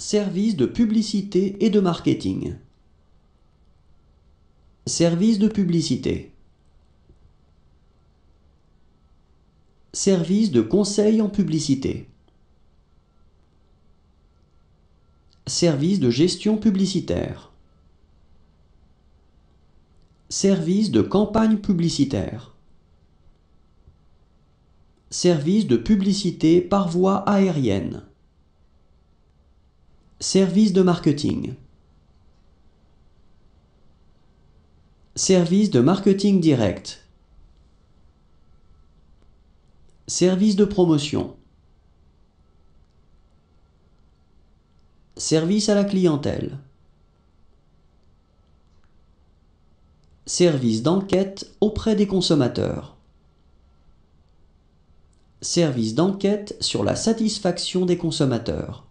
Service de publicité et de marketing. Service de publicité. Service de conseil en publicité. Service de gestion publicitaire. Service de campagne publicitaire. Service de publicité par voie aérienne. Service de marketing. Service de marketing direct. Service de promotion. Service à la clientèle. Service d'enquête auprès des consommateurs. Service d'enquête sur la satisfaction des consommateurs.